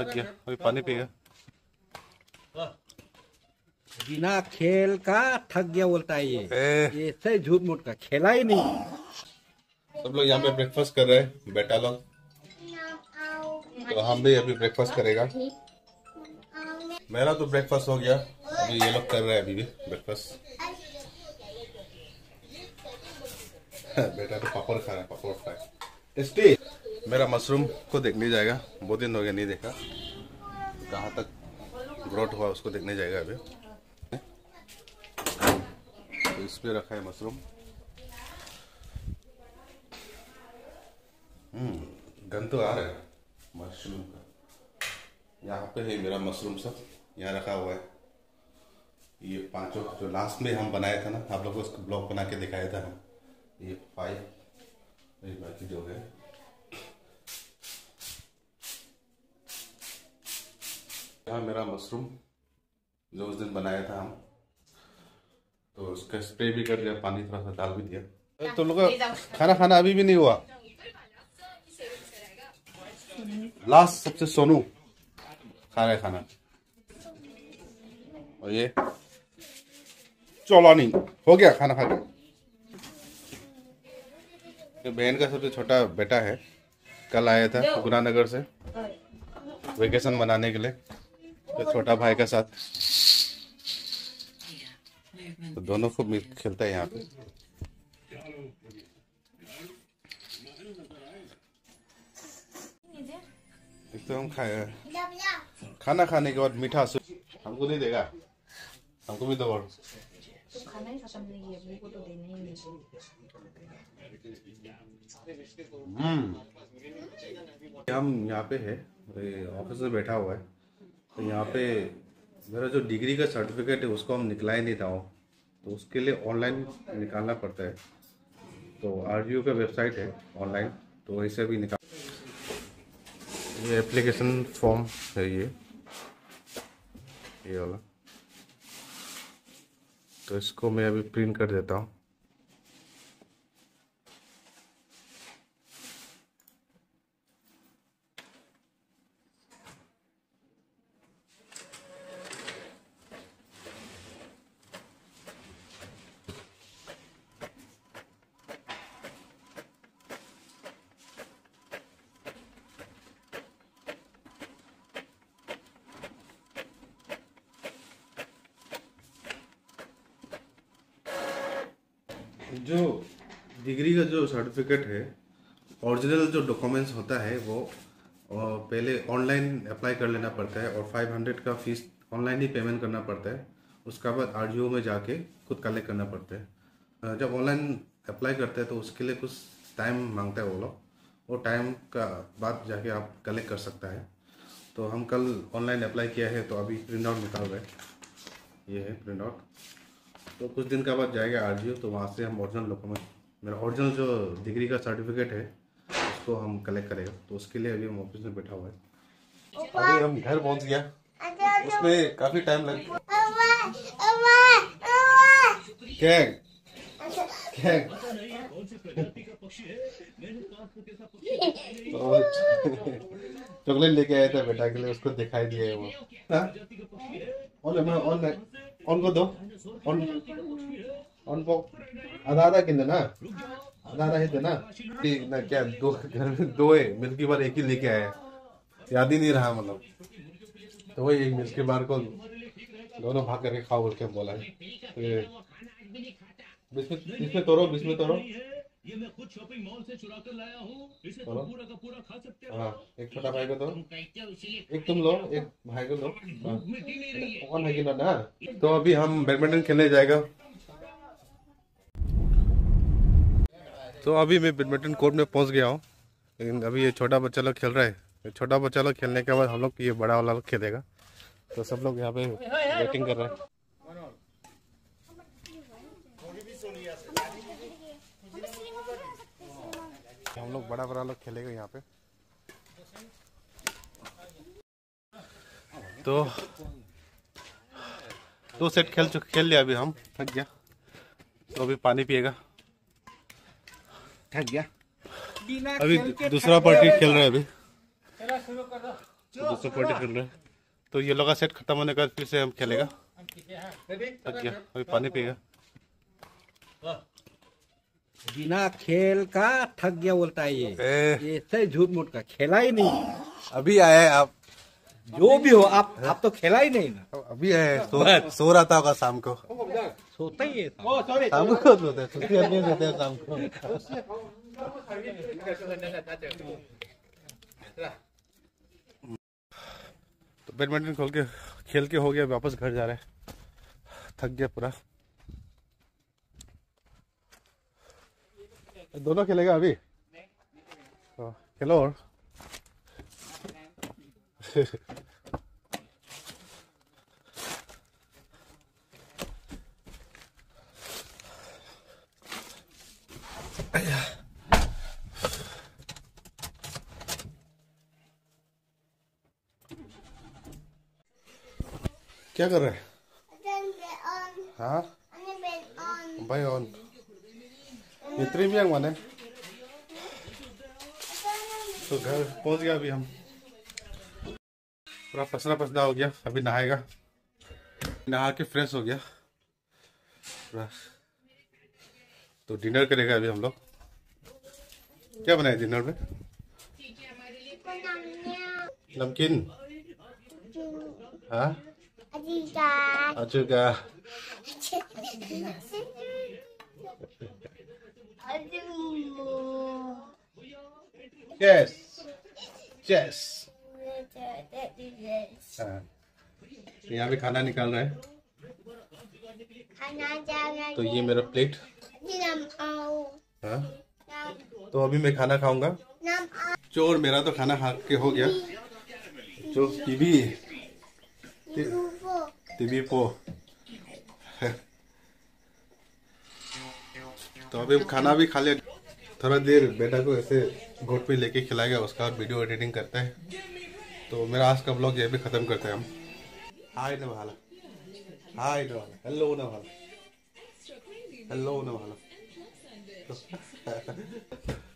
थक गया अभी पानी पिएगा। बिना खेल का थक गया बोलता है ये। सही झूठ मूठ का खेला ही नहीं। सब लोग यहाँ पे ब्रेकफास्ट कर रहे हैं बेटा लोग तो हम भी अभी ब्रेकफास्ट करेगा। मेरा तो ब्रेकफास्ट हो गया। अभी ये लोग कर रहे हैं अभी भी ब्रेकफास्ट बेटा तो पापड़ खा रहा है पापड़ फ्राई टेस्टी। मेरा मशरूम को देखने जाएगा। बहुत दिन हो गया नहीं देखा। कहाँ तक ग्रोथ हुआ उसको देखने जाएगा अभी। तो इस पर रखा है मशरूम। हम्म गंध तो आ रहा है मशरूम का। यहाँ पे है मेरा मशरूम सब। यहाँ रखा हुआ है। ये पाँचों जो लास्ट में हम बनाया था ना, आप लोगों को उसको ब्लॉग बना के दिखाया था। हम ये फाइव बाकी जो है। यहाँ मेरा मशरूम जो उस दिन बनाया था हम। तो उसका स्प्रे भी कर दिया पानी थोड़ा सा डाल भी दिया। तो लोग का खाना खाना अभी भी नहीं हुआ। लास्ट सबसे सोनू। खा रहे खाना। और ये चौला नहीं हो गया खाना खा के। ये बहन का सबसे छोटा बेटा है। कल आया था गुना नगर से। वेकेशन मनाने के लिए। तो छोटा भाई के साथ। तो दोनों खूब मिल खेलता है यहाँ पे। तो हम खाए खाना खाने के बाद मीठा हमको नहीं देगा। हमको भी दो हम्म। हम यहाँ पे है। ऑफ़िस में बैठा हुआ है। तो यहाँ पे मेरा जो डिग्री का सर्टिफिकेट है, उसको हम निकला ही नहीं था तो उसके लिए ऑनलाइन निकालना पड़ता है। तो आर का वेबसाइट है ऑनलाइन तो वहीं से भी निकाल ये एप्लीकेशन फॉर्म है ये। ये वाला। तो इसको मैं अभी प्रिंट कर देता हूँ। जो डिग्री का जो सर्टिफिकेट है ओरिजिनल जो डॉक्यूमेंट्स होता है, वो पहले ऑनलाइन अप्लाई कर लेना पड़ता है और 500 का फ़ीस ऑनलाइन ही पेमेंट करना पड़ता है। उसके बाद आर में जाके खुद कलेक्ट करना पड़ता है। जब ऑनलाइन अप्लाई करते हैं तो उसके लिए कुछ टाइम माँगता है वो लोग। वो टाइम का बाद जाके आप कलेक्ट कर सकता है। तो हम कल ऑनलाइन अप्लाई किया है तो अभी प्रिंट आउट निकाल रहे ये है प्रिंट आउट तो कुछ दिन के बाद जाएगा आर तो वहाँ से हम ओरिजिनल डॉक्यूमेंट मेरा ओरिजिनल जो डिग्री का सर्टिफिकेट है उसको हम कलेक्ट करेगा। तो उसके लिए अभी हम ऑफ़िस में बैठा हुआ है। अभी हम घर पहुँच गया। उसमें काफ़ी टाइम लग क्या क्या चॉकलेट लेके आया था बेटा के लिए उसको दिखाई दिया है वो। हाँ? ऑन ऑन कर दो। ऑन ऑन आधा आधा किन देना? आधा आधा ही देना। ठीक ना क्या, दो घर में दो है। मिल्की बार एक ही लेके आए याद ही नहीं रहा मतलब। तो वही एक मिल्की बार को दोनों भाग करके खाओ बोल के बोला है। तो ये। बीच में बीच में तोड़ो इसमें तोड़ो ये मैं खुद शॉपिंग मॉल से चुरा कर लाया हूँ। इसे तुम पूरा का पूरा खा सकते हो। हाँ एक छोटा भाई को दो। एक तुम लो एक भाई को लो। हाँ। नहीं रही है। कौन है कि ना? ना तो अभी हम बैडमिंटन खेलने जाएगा। तो अभी मैं बैडमिंटन कोर्ट में पहुँच गया हूँ। लेकिन अभी ये छोटा बच्चा लोग खेल रहा है। छोटा बच्चा लोग खेलने के बाद हम लोग ये बड़ा वाला लोग खेलेगा। तो सब लोग यहाँ पे वेटिंग कर रहे हैं। हम लोग बड़ा बड़ा लोग खेलेगा यहाँ पे। तो दो सेट खेल चुके खेल लिया अभी हम थक गया। तो अभी पानी पिएगा। थक गया। अभी दूसरा पार्टी खेल रहे हैं अभी। तो दूसरा पार्टी खेल रहा है। तो ये लोग का सेट खत्म होने के बाद फिर से हम खेलेगा। थक गया अभी पानी पिएगा। बिना खेल का थक गया बोलता है ये। सही झूठ मूठ का खेला ही नहीं। अभी आए हैं आप। जो भी हो आप आप तो खेला ही नहीं ना। अभी आए सो, सो रहा था होगा शाम को। सोता ही है। शाम। को सोते हैं छुट्टी आदमी सोते हैं शाम को। तो बैडमिंटन खोल के खेल के हो गया वापस घर जा रहे हैं। थक गया पूरा। दोनों खेलेगा अभी? तो खेलो और। क्या कर रहे हैं? हाँ? भाई ऑन इतनी भी अंग माने तो घर पहुँच गया अभी हम। पूरा पसना पसना हो गया अभी नहाएगा। नहा के फ्रेश हो गया। पूरा तो डिनर करेगा अभी हम लोग। क्या बनाए डिनर में? नमकीन। हाँ? अच्छा क्या यस यस हाँ। यहाँ भी खाना निकाल रहे हैं। तो ये मेरा प्लेट हाँ। तो अभी मैं खाना खाऊँगा। चोर मेरा तो खाना खा के हो गया। जो टीवी। टीवी पो। तो अभी खाना भी खा लिया। थोड़ा देर बेटा को ऐसे घोट पे लेके खिलाएगा उसका वीडियो एडिटिंग करते हैं। तो मेरा आज का ब्लॉग यहाँ पे खत्म करते हैं हम। हाय नवाला। हाय भाला हेलो नवाला। हेलो नवाला।